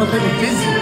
I'm a little busy.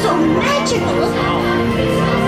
so magical.